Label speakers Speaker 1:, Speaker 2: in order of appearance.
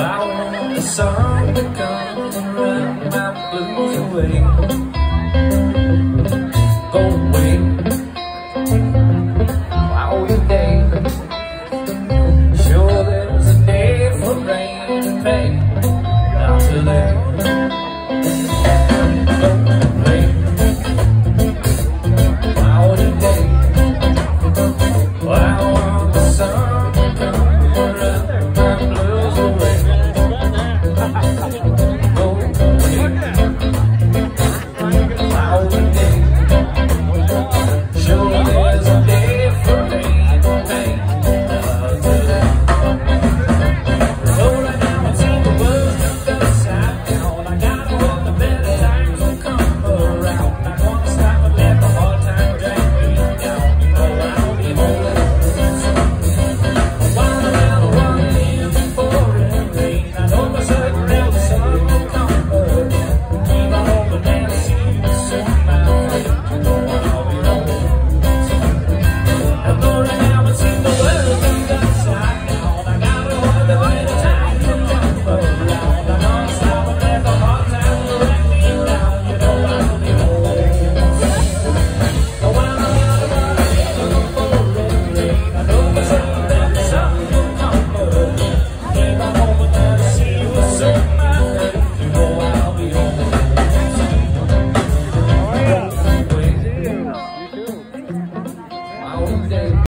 Speaker 1: I want the sun, come and run my blues away.